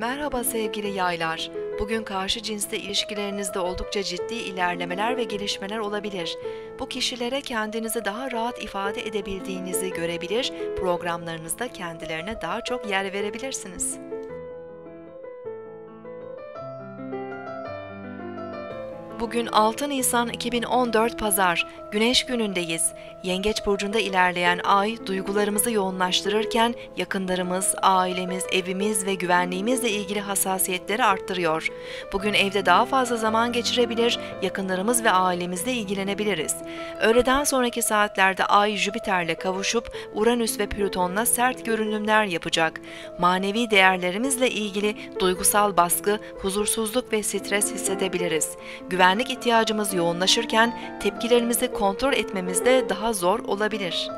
Merhaba sevgili yaylar. Bugün karşı cinsle ilişkilerinizde oldukça ciddi ilerlemeler ve gelişmeler olabilir. Bu kişilere kendinizi daha rahat ifade edebildiğinizi görebilir, programlarınızda kendilerine daha çok yer verebilirsiniz. Bugün 6 Nisan 2014 Pazar, Güneş günündeyiz. Yengeç burcunda ilerleyen ay duygularımızı yoğunlaştırırken yakınlarımız, ailemiz, evimiz ve güvenliğimizle ilgili hassasiyetleri arttırıyor. Bugün evde daha fazla zaman geçirebilir, yakınlarımız ve ailemizle ilgilenebiliriz. Öğleden sonraki saatlerde ay Jüpiter'le kavuşup Uranüs ve Plüton'la sert görünümler yapacak. Manevi değerlerimizle ilgili duygusal baskı, huzursuzluk ve stres hissedebiliriz. Güvenlik ihtiyacımız yoğunlaşırken tepkilerimizi kontrol etmemiz de daha zor olabilir.